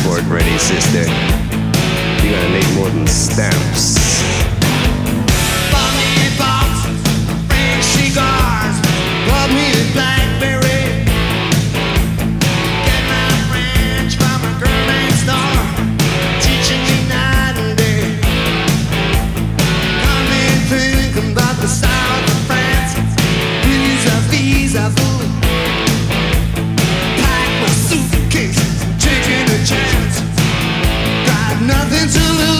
passport ready, sister. You're gonna need more than stamps. into the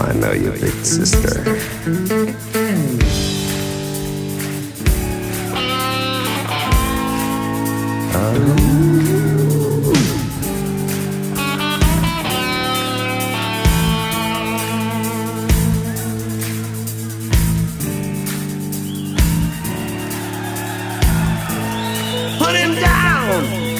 I know you, big sister. Um. Put him down!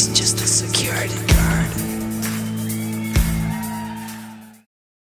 He's just a security guard.